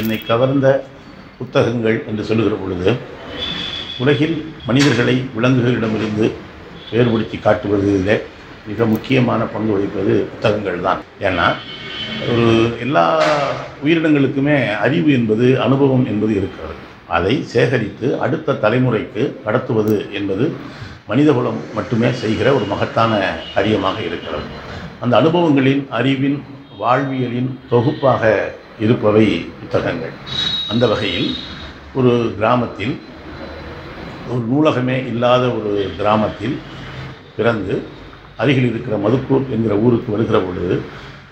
என்னை கவர்ந்த புத்தகங்கள் என்று சொல்லுகிற பொழுது உலகில் மனிதர்களை விலங்குகளிடமிருந்து வேறுபடுத்தி காட்டுவதிலே மிக முக்கியமான பங்கு வகிப்பது புத்தகங்கள் தான். ஏன்னா ஒரு எல்லா உயிரினங்களுக்குமே அறிவு என்பது அனுபவம் என்பது இருக்கிறது. அதை சேகரித்து அடுத்த தலைமுறைக்கு கடத்துவது என்பது மனிதகுலம் மட்டுமே செய்கிற ஒரு மகத்தான காரியமாக இருக்கிறது. அந்த அனுபவங்களின் அறிவின் வாழ்வியலின் தொகுப்பாக இருப்பவை புத்தகங்கள் அந்த வகையில் ஒரு கிராமத்தில் ஒரு நூலகமே இல்லாத ஒரு கிராமத்தில் பிறந்து அருகில் இருக்கிற மதுக்கூர் என்கிற ஊருக்கு வருகிற பொழுது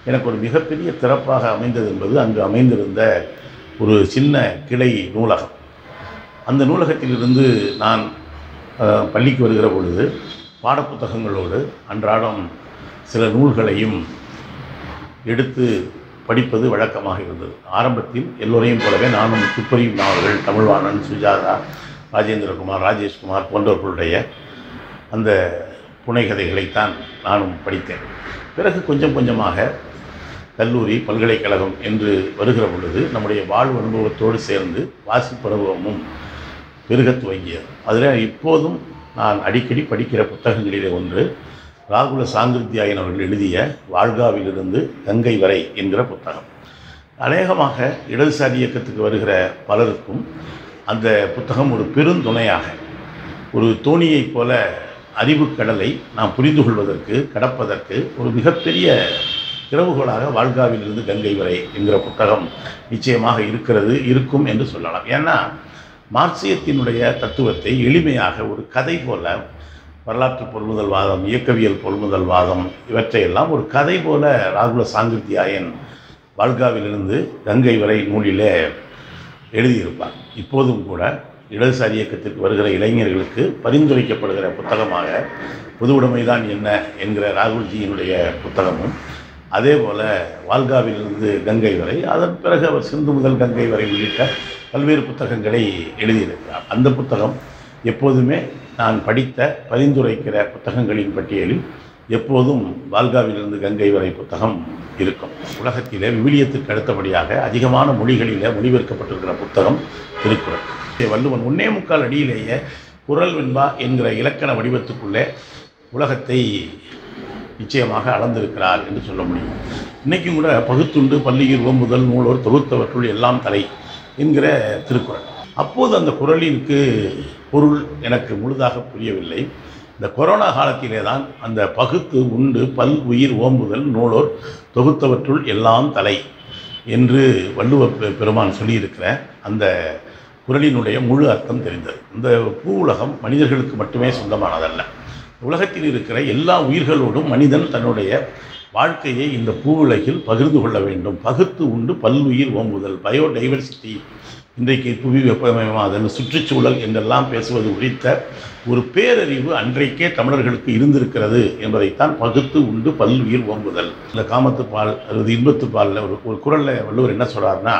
எனக்கு ஒரு மிகப்பெரிய திறப்பாக அமைந்தது என்பது அங்கு அமைந்திருந்த ஒரு சின்ன கிளை நூலகம். அந்த நூலகத்திலிருந்து நான் பள்ளிக்கு வருகிற பொழுது பாடப்புத்தகங்களோடு அன்றாடம் சில நூல்களையும் எடுத்து படிப்பது வழக்கமாக இருந்தது. ஆரம்பத்தில் எல்லோரையும் போலவே நானும் துப்பறியும் நாவல்கள் தமிழ்வாணன் சுஜாதா ராஜேந்திரகுமார் ராஜேஷ்குமார் போன்றவர்களுடைய அந்த புனைகதைகளைத்தான் நானும் படித்தேன். பிறகு கொஞ்சம் கொஞ்சமாக கல்லூரி பல்கலைக்கழகம் என்று வருகிற பொழுது நம்முடைய வாழ்வு அனுபவத்தோடு சேர்ந்து வாசிப்பு அனுபவமும் பெருகத் துவங்கியது. அதில் இப்போதும் நான் அடிக்கடி படிக்கிற புத்தகங்களிலே ஒன்று ராகுல சாங்கிருத்தியாயன் அவர்கள் எழுதிய வாழ்காவிலிருந்து கங்கை வரை என்கிற புத்தகம். அநேகமாக இடதுசாரி இயக்கத்துக்கு வருகிற பலருக்கும் அந்த புத்தகம் ஒரு பெருந்துணையாக ஒரு தோணியைப் போல அறிவு கடலை நாம் புரிந்து கொள்வதற்கு கடப்பதற்கு ஒரு மிகப்பெரிய திறவுகோலாக வாழ்காவிலிருந்து கங்கை வரை என்கிற புத்தகம் நிச்சயமாக இருக்கிறது இருக்கும் என்று சொல்லலாம். ஏன்னா மார்க்சியத்தினுடைய தத்துவத்தை எளிமையாக ஒரு கதை போல வரலாற்று பொருள்முதல் வாதம் இயக்கவியல் பொருள்முதல் வாதம் இவற்றையெல்லாம் ஒரு கதை போல ராகுல சாங்கிருத்தியாயன் வால்காவிலிருந்து கங்கை வரை நூலிலே எழுதியிருப்பார். இப்போதும் கூட இடதுசாரி இயக்கத்திற்கு வருகிற இளைஞர்களுக்கு பரிந்துரைக்கப்படுகிற புத்தகமாக பொது உடைமைதான் என்ன? என்கிற ராகுல்ஜியினுடைய புத்தகமும் அதே போல் வால்காவிலிருந்து கங்கை வரை அதன் பிறகு அவர் சிந்து முதல் கங்கை வரை உள்ளிட்ட பல்வேறு புத்தகங்களை எழுதியிருக்கிறார். அந்த புத்தகம் எப்போதுமே நான் படித்த பரிந்துரைக்கிற புத்தகங்களின் பட்டியலில் எப்போதும் வால்காவிலிருந்து கங்கை வரை புத்தகம் இருக்கும். உலகத்திலே விவிலியத்துக்கு அடுத்தபடியாக அதிகமான மொழிகளிலே மொழிபெயர்க்கப்பட்டிருக்கிற புத்தகம் திருக்குறள். வள்ளுவன் ஒன்னே முக்கால் அடியிலேயே குரல் வெண்பா என்கிற இலக்கண வடிவத்துக்குள்ளே உலகத்தை நிச்சயமாக அளந்திருக்கிறார் என்று சொல்ல முடியும். இன்றைக்கும் கூட பகுத்துண்டு பள்ளியில் முதல் நூலோர் தொகுத்தவற்றுள் எல்லாம் தலை என்கிற திருக்குறள். அப்போது அந்த குரலிற்கு பொருள் எனக்கு முழுதாக புரியவில்லை. இந்த கொரோனா காலத்திலே தான் அந்த பகுத்து உண்டு பல் உயிர் ஓம்புதல் நூலோர் தொகுத்தவற்றுள் எல்லாம் தலை என்று வள்ளுவ பெ- பெருமான் சொல்லியிருக்கிற அந்த குரலினுடைய முழு அர்த்தம் தெரிந்தது. இந்த பூ உலகம் மனிதர்களுக்கு மட்டுமே சொந்தமானதல்ல. உலகத்தில் இருக்கிற எல்லா உயிர்களோடும் மனிதன் தன்னுடைய வாழ்க்கையை இந்த பூவுலகில் பகிர்ந்து கொள்ள வேண்டும். பகுத்து உண்டு பல்லுயிர் ஓம்புதல் பயோடைவர்சிட்டி இன்றைக்கு புவி வெப்பமயமாதல் சுற்றுச்சூழல் என்றெல்லாம் பேசுவது குறித்த ஒரு பேரறிவு அன்றைக்கே தமிழர்களுக்கு இருந்திருக்கிறது என்பதைத்தான் பகுத்து உண்டு பல்லுயிர் ஓம்புதல் இந்த காமத்துப்பால் அல்லது இன்பத்துப்பாலில் ஒரு ஒரு குரலில் வள்ளுவர் என்ன சொல்கிறார்னா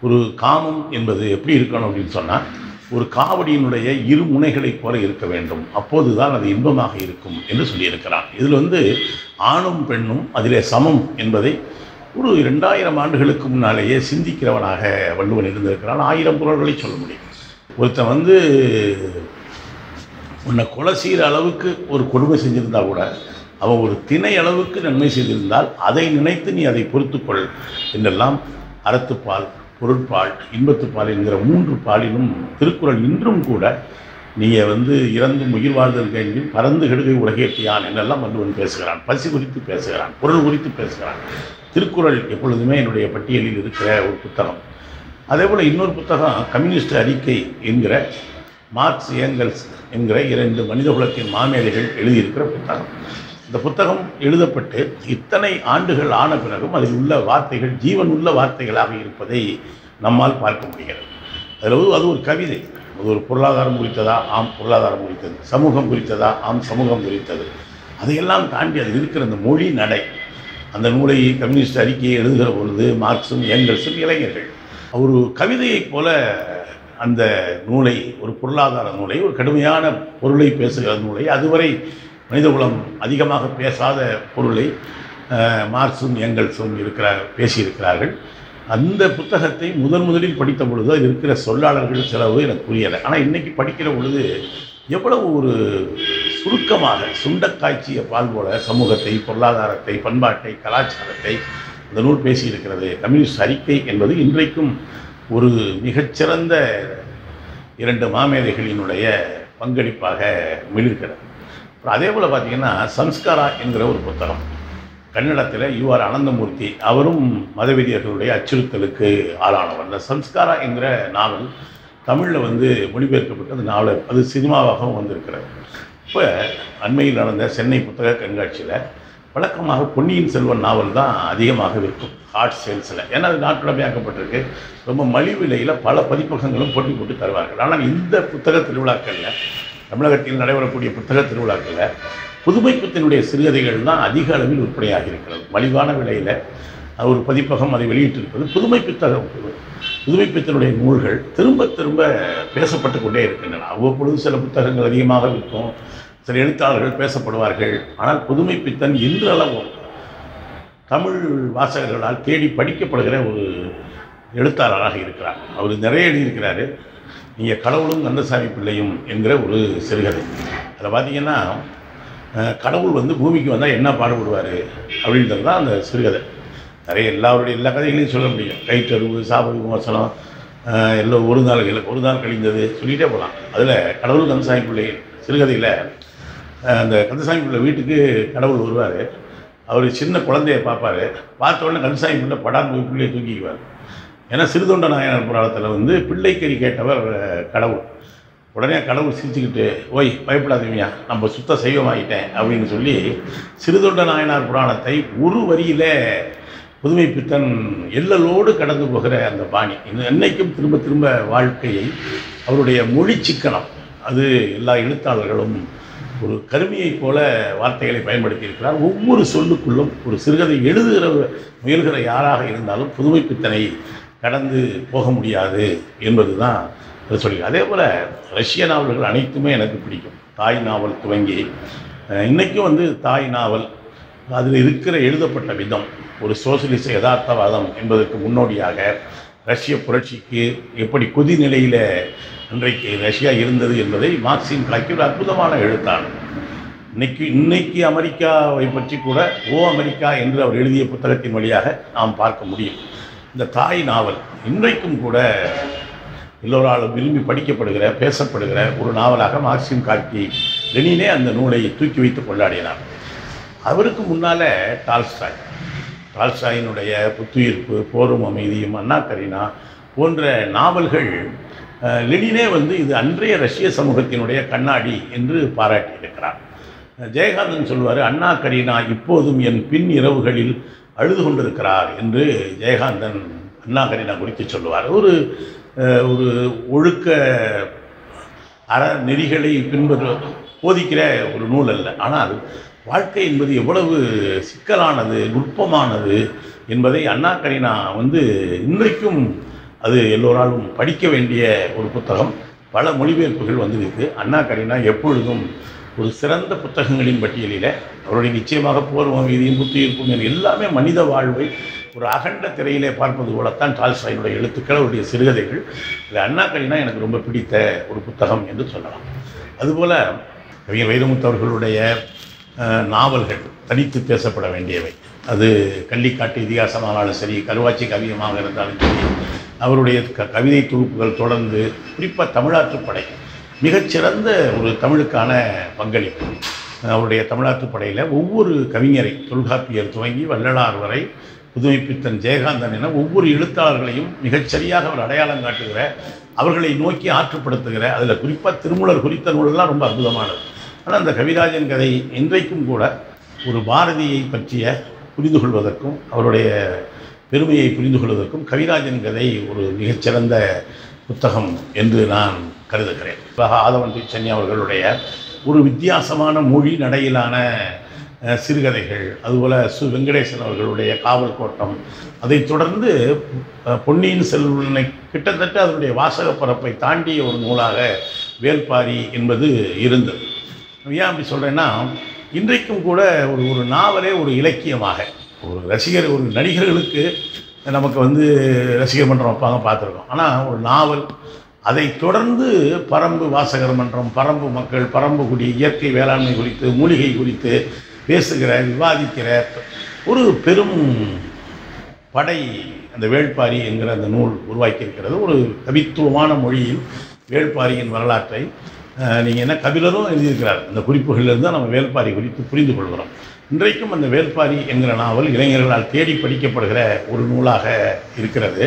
ஒரு காமம் என்பது எப்படி இருக்கணும் அப்படின்னு சொன்னால் ஒரு காவடியினுடைய இரு முனைகளைப் போல இருக்க வேண்டும். அப்போது தான் அது இன்பமாக இருக்கும் என்று சொல்லியிருக்கிறான் இதில் வந்து ஆணும் பெண்ணும் அதிலே சமம் என்பதை ஒரு இரண்டாயிரம் ஆண்டுகளுக்கு முன்னாலேயே சிந்திக்கிறவனாக வள்ளுவன் இருந்திருக்கிறான். ஆயிரம் குரல்களை சொல்ல முடியும். ஒருத்தன் வந்து உன்னை கொலை செய்கிற அளவுக்கு ஒரு கொடுமை செஞ்சுருந்தா கூட அவன் ஒரு திணை அளவுக்கு நன்மை செய்திருந்தால் அதை நினைத்து நீ அதை பொறுத்துக்கொள் என்றெல்லாம் அறத்துப்பால் பொருட்பால் இன்பத்துப்பால் என்கிற மூன்று பாலிலும் திருக்குறள் இன்றும் கூட நீங்கள் வந்து இறந்து உயிர் வாழ்தல் பறந்து கெடுகை உலகேற்றியான் என்றெல்லாம் வள்ளுவன் பேசுகிறான். பசி குறித்து பேசுகிறான். பொருள் குறித்து பேசுகிறான். திருக்குறள் எப்பொழுதுமே என்னுடைய பட்டியலில் இருக்கிற ஒரு புத்தகம். அதே போல் இன்னொரு புத்தகம் கம்யூனிஸ்ட் அறிக்கை என்கிற மார்க்ஸ் ஏங்கல்ஸ் என்கிற இரண்டு மனிதகுலத்தின் மாமேதைகள் எழுதியிருக்கிற புத்தகம். இந்த புத்தகம் எழுதப்பட்டு இத்தனை ஆண்டுகள் ஆன பிறகும் அதில் உள்ள வார்த்தைகள் ஜீவன் உள்ள வார்த்தைகளாக இருப்பதை நம்மால் பார்க்க முடிகிறது. அதில் அது ஒரு கவிதை. அது ஒரு பொருளாதாரம் குறித்ததா? ஆம் பொருளாதாரம் குறித்தது. சமூகம் குறித்ததா? ஆம் சமூகம் குறித்தது. அதையெல்லாம் தாண்டி அதில் இருக்கிற அந்த மொழி நடை அந்த நூலை கம்யூனிஸ்ட் அறிக்கையை எழுதுகிற பொழுது மார்க்சும் ஏங்கல்ஸும் இளைஞர்கள். ஒரு கவிதையைப் போல அந்த நூலை ஒரு பொருளாதார நூலை ஒரு கடுமையான பொருளை பேசுகிற நூலை அதுவரை மனிதகுலம் அதிகமாக பேசாத பொருளை மார்க்ஸும் மார்க்சும் இருக்கிறார் பேசியிருக்கிறார்கள். அந்த புத்தகத்தை முதன் முதலில் படித்த பொழுது இருக்கிற சொல்லாளர்கள் செலவு எனக்கு புரியலை. ஆனால் இன்றைக்கி படிக்கிற பொழுது எவ்வளவு ஒரு சுருக்கமாக சுண்டக்காய்ச்சிய பால் போல சமூகத்தை பொருளாதாரத்தை பண்பாட்டை கலாச்சாரத்தை இந்த நூல் பேசியிருக்கிறது. கம்யூனிஸ்ட் அறிக்கை என்பது இன்றைக்கும் ஒரு மிகச்சிறந்த இரண்டு மாமேதைகளினுடைய பங்களிப்பாக மிளிர்கிறது. அப்புறம் அதே போல் பார்த்தீங்கன்னா சம்ஸ்காரா என்கிற ஒரு புத்தகம். கன்னடத்தில் யுஆர் அனந்தமூர்த்தி அவரும் மதவெறியர்களுடைய அச்சுறுத்தலுக்கு ஆளானவர். அந்த சம்ஸ்காரா என்கிற நாவல் தமிழில் வந்து மொழிபெயர்க்கப்பட்டு அந்த நாவல் அது சினிமாவாகவும் வந்திருக்கிறது. இப்போ அண்மையில் நடந்த சென்னை புத்தக கண்காட்சியில் வழக்கமாக பொன்னியின் செல்வன் நாவல் தான் அதிகமாக விற்கும் ஹார்ட் சேல்ஸில் ஏன்னா அது நாட்டுடமையாக்கப்பட்டிருக்கு. ரொம்ப மலிவு விலையில் பல பதிப்பகங்களும் போட்டி போட்டு தருவார்கள். ஆனால் இந்த புத்தக திருவிழாக்களில் தமிழகத்தில் நடைபெறக்கூடிய புத்தக திருவிழாக்களில் புதுமைப்பத்தினுடைய சிறுகதைகள் தான் அதிக அளவில் விற்பனையாக இருக்கிறது. மலிவான விலையில் ஒரு பதிப்பகம் அதை வெளியிட்டிருப்பது. புதுமை பித்தகம். புதுமை பித்தனுடைய நூல்கள் திரும்ப திரும்ப பேசப்பட்டு கொண்டே இருக்கின்றன. அவ்வப்பொழுது சில புத்தகங்கள் அதிகமாக இருக்கும் சில எழுத்தாளர்கள் பேசப்படுவார்கள். ஆனால் புதுமைப்பித்தன் இன்றளவும் தமிழ் வாசகர்களால் தேடி படிக்கப்படுகிற ஒரு எழுத்தாளராக இருக்கிறார். அவர் நிறைய எழுதியிருக்கிறாரு. நீங்கள் கடவுளும் கந்தசாமி பிள்ளையும் என்கிற ஒரு சிறுகதை. அதில் பார்த்தீங்கன்னா கடவுள் வந்து பூமிக்கு வந்தால் என்ன பாடுபடுவார் அப்படின்றது தான் அந்த சிறுகதை. நிறைய எல்லாருடைய எல்லா கதைகளையும் சொல்ல முடியும் கைத்தறிவு சாப விமோசனம் அஹ், எல்லாம் ஒரு நாள் ஒரு நாள் கழிந்தது சொல்லிகிட்டே போகலாம் அதில் கடவுள் கந்தசாமி பிள்ளை சிறுகதையில் அந்த கந்தசாமி பிள்ளை வீட்டுக்கு கடவுள் வருவார். அவர் சின்ன குழந்தைய பார்ப்பாரு. பார்த்த உடனே கந்தசாமி பிள்ளை படான் போய் பிள்ளையை தூக்கிக்குவார். ஏன்னா சிறுதொண்ட நாயனார் புராணத்தில் வந்து பிள்ளைக்கறி கேட்டவர் கடவுள். உடனே கடவுள் சிரிச்சுக்கிட்டு ஓய் பயப்படாதீங்க நம்ம சுத்த சைவமாயிட்டேன். அப்படின்னு சொல்லி சிறுதொண்ட நாயனார் புராணத்தை ஒரு வரியிலே புதுமை பித்தன் எல்லலோடு கடந்து போகிற அந்த பாணி. என்னைக்கும் திரும்ப திரும்ப வாழ்க்கையை அவருடைய மொழி சிக்கனம் அது எல்லா எழுத்தாளர்களும் ஒரு கருவியைப் போல வார்த்தைகளை பயன்படுத்தி இருக்கிறார் ஒவ்வொரு சொல்லுக்குள்ளும் ஒரு சிறுகதை எழுதுகிற முயல்கிற யாராக இருந்தாலும் புதுமை பித்தனை கடந்து போக முடியாது என்பது தான் அதை சொல்லி அதே போல் ரஷ்ய நாவல்கள் அனைத்துமே எனக்கு பிடிக்கும். தாய் நாவல் துவங்கி இன்றைக்கும் வந்து தாய் நாவல் அதில் இருக்கிற எழுதப்பட்ட விதம் ஒரு சோசியலிச யதார்த்தவாதம் என்பதற்கு முன்னோடியாக ரஷ்ய புரட்சிக்கு எப்படி கொதி நிலையில் இன்றைக்கு ரஷ்யா இருந்தது என்பதை மார்க்சின் கலக்கி ஒரு அற்புதமான எழுத்தான் இன்னைக்கு இன்னைக்கு அமெரிக்காவை பற்றி கூட ஓ அமெரிக்கா என்று அவர் எழுதிய புத்தகத்தின் வழியாக நாம் பார்க்க முடியும். இந்த தாய் நாவல் இன்றைக்கும் கூட எல்லோராலும் விரும்பி படிக்கப்படுகிற பேசப்படுகிற ஒரு நாவலாக மார்க்சின் கார்கி லெனினே அந்த நூலை தூக்கி வைத்து கொண்டாடினார். அவருக்கு முன்னால் டால்ஸ்டாய். டால்ஸ்டாயினுடைய புத்துயிர்ப்பு போரும் அமைதியும் அண்ணா கரீனா போன்ற நாவல்கள் லெனினே வந்து இது அன்றைய ரஷ்ய சமூகத்தினுடைய கண்ணாடி என்று பாராட்டியிருக்கிறார். ஜெயகாந்தன் சொல்வார் அண்ணா கரீனா இப்போதும் என் பின் இரவுகளில் அழுது கொண்டிருக்கிறார் என்று ஜெயகாந்தன் அண்ணா கரீனா குறித்து சொல்லுவார். ஒரு ஒரு ஒழுக்க அற நெறிகளை பின்பற்ற போதிக்கிற ஒரு நூல் அல்ல. ஆனால் வாழ்க்கை என்பது எவ்வளவு சிக்கலானது நுட்பமானது என்பதை அண்ணா கரீனா வந்து இன்றைக்கும் அது எல்லோராலும் படிக்க வேண்டிய ஒரு புத்தகம். பல மொழிபெயர்ப்புகள் வந்திருக்கு. அண்ணா கரீனா எப்பொழுதும் ஒரு சிறந்த புத்தகங்களின் பட்டியலில் அவருடைய நிச்சயமாக போர்வம் வீதியும் புத்துயிர்ப்பும் என எல்லாமே மனித வாழ்வை ஒரு அகண்ட திரையிலே பார்ப்பது போலத்தான் டால்ஸ்டாயினுடைய எழுத்துக்கள் அவருடைய சிறுகதைகள். இதில் அண்ணா கரீனா எனக்கு ரொம்ப பிடித்த ஒரு புத்தகம் என்று சொல்லலாம். அதுபோல் கவிஞர் வைரமுத்து அவர்களுடைய நாவல்கள் தனித்து பேசப்பட வேண்டியவை. அது கள்ளிக்காட்டு இதிகாசமானாலும் சரி கருவாச்சி கவியமாக இருந்தாலும் சரி அவருடைய க கவிதை தொகுப்புகள் தொடர்ந்து குறிப்பாக தமிழாற்றுப்படை மிகச்சிறந்த ஒரு தமிழுக்கான பங்களிப்பு. அவருடைய தமிழாற்றுப்படையில் ஒவ்வொரு கவிஞரை தொல்காப்பியர் துவங்கி வள்ளலார் வரை புதுமைப்பித்தன் ஜெயகாந்தன் என ஒவ்வொரு எழுத்தாளர்களையும் மிகச்சரியாக அவர் அடையாளம் காட்டுகிற அவர்களை நோக்கி ஆற்றுப்படுத்துகிற அதில் குறிப்பாக திருமூலர் குறித்த நூல்கள்லாம் ரொம்ப அற்புதமானது. ஆனால் அந்த கவிராஜன் கதை இன்றைக்கும் கூட ஒரு பாரதியை பற்றிய புரிந்து கொள்வதற்கும் அவருடைய பெருமையை புரிந்து கொள்வதற்கும் கவிராஜன் கதை ஒரு மிகச்சிறந்த புத்தகம் என்று நான் கருதுகிறேன். ஆதவன் பிச்சனி அவர்களுடைய ஒரு வித்தியாசமான மொழி நடையிலான சிறுகதைகள் அதுபோல் சு. வெங்கடேசன் அவர்களுடைய காவல் கோட்டம் அதைத் தொடர்ந்து பொன்னியின் செல்வனை கிட்டத்தட்ட அதனுடைய வாசக பரப்பை தாண்டிய ஒரு நூலாக வேல்பாரி என்பது இருந்தது. ஏன் அப்படி சொல்கிறேன்னா இன்றைக்கும் கூட ஒரு ஒரு நாவலே ஒரு இலக்கியமாக. ஒரு ரசிகர் ஒரு நடிகர்களுக்கு நமக்கு வந்து ரசிகர் மன்றம் வைப்பாங்க பார்த்துருக்கோம். ஆனால் ஒரு நாவல் அதை தொடர்ந்து பரம்பு வாசகர் மன்றம் பரம்பு மக்கள் பரம்பு குடி இயற்கை வேளாண்மை குறித்து மூலிகை குறித்து பேசுகிற விவாதிக்கிற ஒரு பெரும் படை அந்த வேள்பாரி என்கிற அந்த நூல் உருவாக்கியிருக்கிறது. ஒரு கவித்துவமான மொழியில் வேள்பாரியின் வரலாற்றை நீங்கள் என்ன கபிலரும் எழுதியிருக்கிறார். அந்த குறிப்புகளிலிருந்து தான் நம்ம வேள்பாரி குறித்து புரிந்து கொள்கிறோம். இன்றைக்கும் அந்த வேள்பாரி என்கிற நாவல் இளைஞர்களால் தேடி படிக்கப்படுகிற ஒரு நூலாக இருக்கிறது.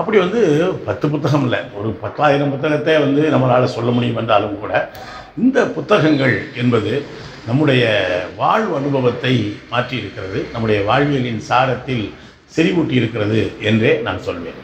அப்படி வந்து பத்து புத்தகம் இல்லை. ஒரு பத்தாயிரம் புத்தகத்தை வந்து நம்மளால் சொல்ல முடியும் என்றாலும் கூட இந்த புத்தகங்கள் என்பது நம்முடைய வாழ்வு அனுபவத்தை மாற்றியிருக்கிறது. நம்முடைய வாழ்வியலின் சாரத்தில் செறிவூட்டி இருக்கிறது என்றே நான் சொல்வேன்.